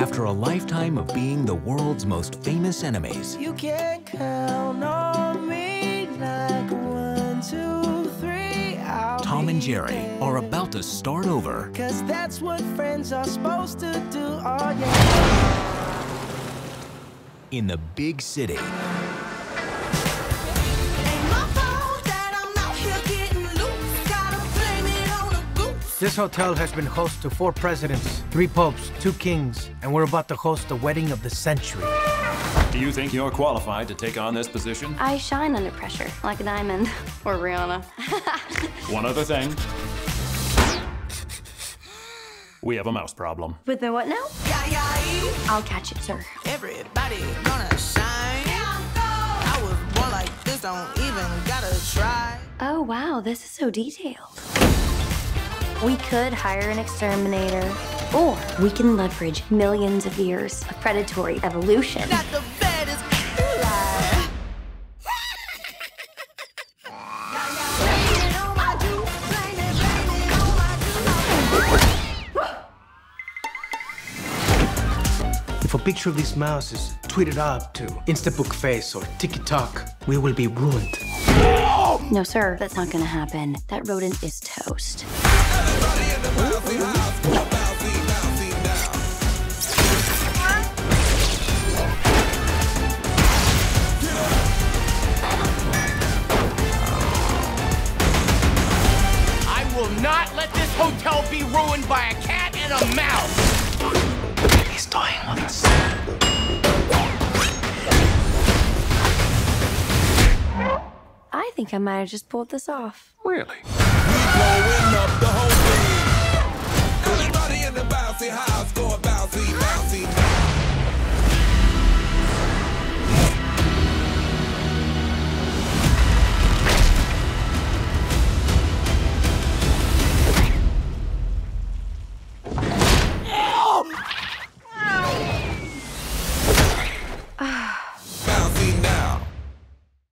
After a lifetime of being the world's most famous enemies, You can count on me like one, two, three. I'll Tom and Jerry are about to start over Cause that's what friends are supposed to do. Oh, yeah. in the big city. This hotel has been host to four presidents, three popes, two kings, and we're about to host the wedding of the century. Do you think you're qualified to take on this position? I shine under pressure, like a diamond. or Rihanna. One other thing. We have a mouse problem. With the what now? Yeah, yeah, I'll catch it, sir. Everybody gonna shine. I was born like this, don't even gotta try. Oh, wow, this is so detailed. We could hire an exterminator, or we can leverage millions of years of predatory evolution. Not the baddest lie. Blame it on my juice. Blame it, blame it on my juice. If a picture of this mouse is tweeted up to Instabook Face or TikTok, we will be ruined. No, sir, that's not gonna happen. That rodent is toast. will not let this hotel be ruined by a cat and a mouse! He's toying with us. I think I might have just pulled this off. Really?